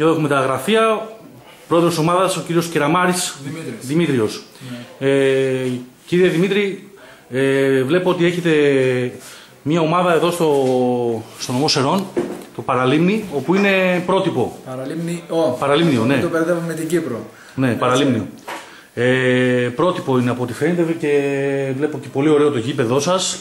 Εδώ έχουμε τα γραφεία. Πρόεδρος της ομάδας, ο κύριος Κεραμάρης Δημήτριος. Ε, κύριε Δημήτρη, ε, βλέπω ότι έχετε μια ομάδα εδώ στο, στο νομό Σερών, το Παραλίμνη, όπου είναι πρότυπο. Παραλίμνη, ο. Παραλίμνιο, ναι. Το μπερδεύουμε με την Κύπρο. Ναι, Παραλίμνιο. Ε, πρότυπο είναι από ό,τι φαίνεται και βλέπω και πολύ ωραίο το γήπεδό σας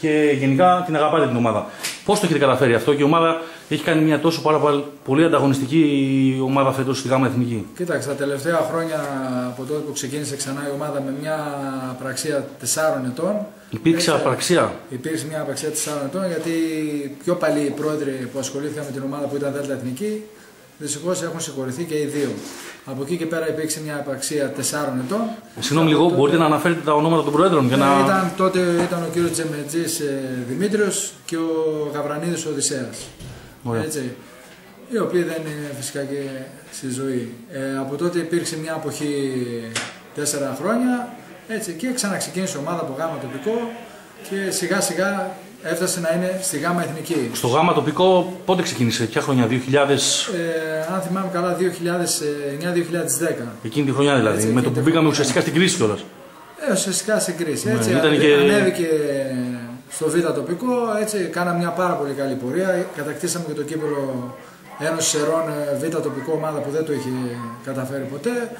και γενικά την αγαπάτε την ομάδα. Πώς το έχετε καταφέρει αυτό και η ομάδα έχει κάνει μια τόσο πάρα πολύ ανταγωνιστική ομάδα φέτος στη ΓΑΜΑ Εθνική. Κοίταξε, τα τελευταία χρόνια από τότε που ξεκίνησε ξανά η ομάδα με μια πραξία 4 ετών. Υπήρξε έτσι, απραξία. Υπήρξε μια απραξία 4 ετών γιατί πιο παλιοί πρόεδροι που ασχολήθηκαν με την ομάδα που ήταν Δέλτα Εθνική Δυστυχώς έχουν συγχωρηθεί και οι δύο. Από εκεί και πέρα υπήρξε μια απαξία 4 ετών. Ε, συγγνώμη λίγο, τότε... μπορείτε να αναφέρετε τα ονόματα των Προέδρων. Για να... Ε, ήταν, τότε ήταν ο κύριος Τζεμετζής ε, Δημήτριος και ο Γαβρανίδης Οδυσσέας. Έτσι. Οι οποίοι δεν είναι φυσικά και στη ζωή. Ε, από τότε υπήρξε μια αποχή 4 χρόνια έτσι, και ξαναξεκίνησε η ομάδα από γάμα τοπικό και σιγά σιγά έφτασε να είναι στη ΓΑΜΑ Εθνική. Στο ΓΑΜΑ τοπικό πότε ξεκίνησε, ποια χρονιά, 2000. Ε, αν θυμάμαι καλά, 2009-2010. Εκείνη τη χρονιά δηλαδή, Έτσι, με το που μπήκαμε ουσιαστικά στην κρίση κιόλας. Ε, ουσιαστικά στην κρίση. Ναι, έτσι, ναι, και... Ανέβηκε στο Β τοπικό, έτσι κάναμε μια πάρα πολύ καλή πορεία. Κατακτήσαμε και το κύπελο Ένωσης Σερών ε, Β τοπικό ομάδα που δεν το είχε καταφέρει ποτέ.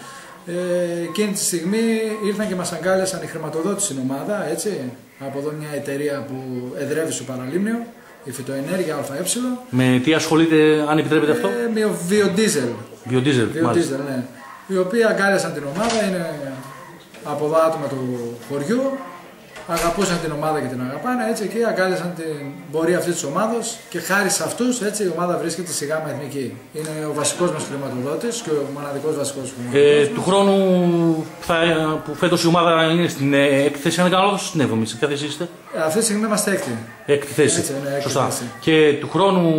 Ε, εκείνη τη στιγμή ήρθαν και μας αγκάλιασαν η χρηματοδότηση στην ομάδα, έτσι, από εδώ μια εταιρεία που εδρεύει στο Παραλίμνιο, η Φυτοενέργεια ΑΕ. Με τι ασχολείται, αν επιτρέπετε αυτό; Ε, με βιοντίζελ. Βιοντίζελ, βιοντίζελ ναι. Οι οποίοι αγκάλιασαν την ομάδα, είναι από εδώ άτομα του χωριού αγαπούσαν την ομάδα και την αγαπάνε έτσι και αγκάλιασαν την πορεία αυτής της ομάδα και χάρη σε αυτούς η ομάδα βρίσκεται στη ΓΑΜΑ Εθνική. Είναι ο βασικός μας χρηματοδότης και ο μοναδικός βασικός χρηματοδότη. Ε, του χρόνου θα, που φέτος η ομάδα είναι στην ε, έκτη θέση, αν κάνω λάθος, στην 7η. Σε ποια θέση είστε; Ε, αυτή τη στιγμή είμαστε έκτη. Έκτη θέση. Έτσι, ναι, Σωστά. Θέση. Και του χρόνου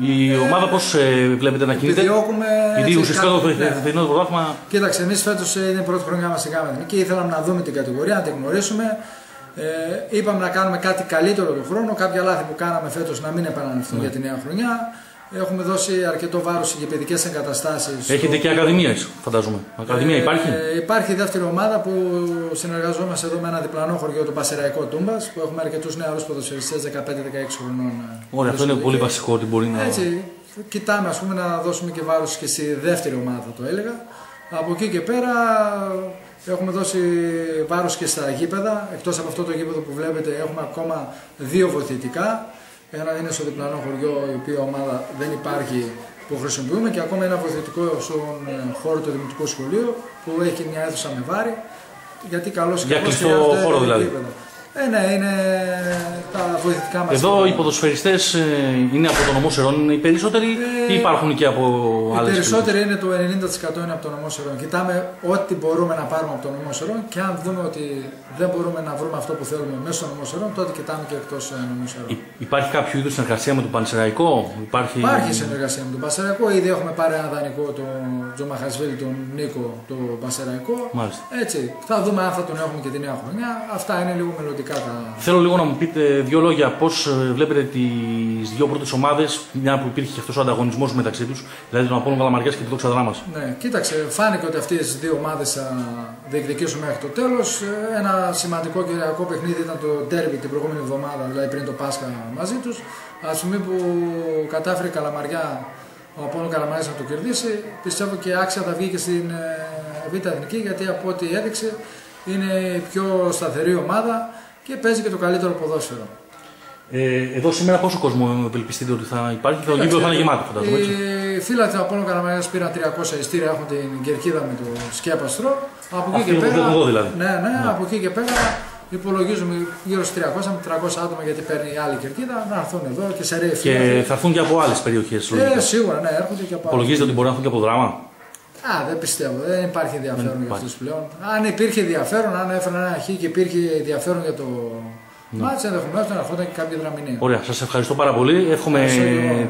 η ε, ομάδα πώς ε, βλέπετε να κινείται; Επιδιώκουμε. Γιατί ουσιαστικά το φετινό ναι. πρωτάθλημα. Κοίταξε, εμείς φέτος είναι η πρώτη χρονιά μας στη ΓΑΜΑ Εθνική και ήθελαμε να δούμε την κατηγορία, να την γνωρίσουμε. Ε, είπαμε να κάνουμε κάτι καλύτερο τον χρόνο. Κάποια λάθη που κάναμε φέτος να μην επαναληφθούν ναι. για τη νέα χρονιά. Έχουμε δώσει αρκετό βάρος σε παιδικέ εγκαταστάσεις. Έχετε και ακαδημίε, φαντάζομαι. Ακαδημία υπάρχει. Ε, υπάρχει; δεύτερη ομάδα που συνεργαζόμαστε εδώ με ένα διπλανό χωριό, το Πασεραϊκό Τούμπας, που έχουμε αρκετούς νεαρούς ποδοσφαιριστές 15-16 χρονών. Ωραία, αυτό είναι πολύ βασικό ότι μπορεί να. Έτσι, κοιτάμε ας πούμε, να δώσουμε και βάρος και στη δεύτερη ομάδα, το έλεγα. Από εκεί και πέρα Έχουμε δώσει βάρος και στα γήπεδα. Εκτός από αυτό το γήπεδο που βλέπετε έχουμε ακόμα δύο βοηθητικά. Ένα είναι στο διπλανό χωριό, η οποία ομάδα δεν υπάρχει που χρησιμοποιούμε και ακόμα ένα βοηθητικό στον ε, χώρο του Δημοτικού Σχολείου που έχει μια αίθουσα με βάρη. Γιατί καλώς Για κλειστό χώρο δηλαδή. Γήπεδο. Ε, ναι, είναι τα βοηθητικά μας. Εδώ οι ποδοσφαιριστές ε, είναι από το νομό Σερών, οι περισσότεροι ε, ή υπάρχουν και από άλλες. Οι περισσότεροι είναι το 90% είναι από το νομό Σερών. Κοιτάμε ό,τι μπορούμε να πάρουμε από το νομό Σερών και αν δούμε ότι δεν μπορούμε να βρούμε αυτό που θέλουμε μέσα στο νομό Σερών, τότε κοιτάμε και εκτός ε, νομό Σερών. Υπάρχει κάποιο είδους συνεργασία με τον Πανσεραϊκό, υπάρχει... Υπάρχει συνεργασία με τον Πανσεραϊκό. Ήδη έχουμε πάρει ένα δανεικό, τον Τζομαχασβίλη, τον Νίκο, τον Πανσεραϊκό. Μάλιστα. Έτσι, θα δούμε αν θα τον έχουμε και τη νέα χρονιά. Αυτά είναι λίγο μελλοντικά Θέλω λίγο να μου πείτε δύο λόγια πώς ε, βλέπετε τις δύο πρώτες ομάδες, μια που υπήρχε και αυτός ο ανταγωνισμός μεταξύ τους, δηλαδή τον Απόλυτο Καλαμαριά και τον Δόξα Δράμα. Ναι, κοίταξε, φάνηκε ότι αυτές οι δύο ομάδες θα διεκδικήσουν μέχρι το τέλος. Ε, ένα σημαντικό κυριακό παιχνίδι ήταν το ντέρμπι την προηγούμενη εβδομάδα, δηλαδή πριν το Πάσχα μαζί τους. Α πούμε που κατάφερε η Καλαμαριά ο Απόλυτο Καλαμαριάς να το κερδίσει, πιστεύω και άξια θα βγει και στην ε, Β' Εθνική γιατί από ό,τι έδειξε είναι η πιο σταθερή ομάδα και παίζει και το καλύτερο ποδόσφαιρο. Ε, εδώ σήμερα πόσο κόσμο ευελπιστείτε ότι θα υπάρχει, το γήπεδο θα είναι γεμάτο φαντάζομαι. Οι φίλοι του Απόλου Καραμαγιά πήραν 300 ειστήρια, έχουν την κερκίδα με το σκέπαστρο. Από εκεί και πέρα. δηλαδή. Ναι, ναι, ναι, από εκεί και πέρα υπολογίζουμε γύρω στους 300 με 300 άτομα γιατί παίρνει η άλλη κερκίδα να έρθουν εδώ και σε ρεύση. Και θα έρθουν και από άλλες περιοχές. Ε, σίγουρα, ναι, έρχονται και από άλλες. Υπολογίζετε ότι μπορεί να έρθουν και από δράμα; Α, δεν πιστεύω. Δεν υπάρχει ενδιαφέρον για αυτούς πλέον. Αν υπήρχε ενδιαφέρον, αν έφεραν ένα χ και υπήρχε ενδιαφέρον για το ναι. μάτς, ενδεχομένως να ερχόταν και κάποια δραμηνία. Ωραία, σας ευχαριστώ πάρα πολύ. Εύχομαι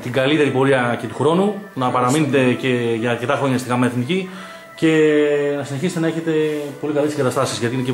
την καλύτερη πορεία και του χρόνου να παραμείνετε και για αρκετά χρόνια στη ΓΑΜΑ Εθνική και να συνεχίσετε να έχετε πολύ καλές εγκαταστάσεις γιατί είναι και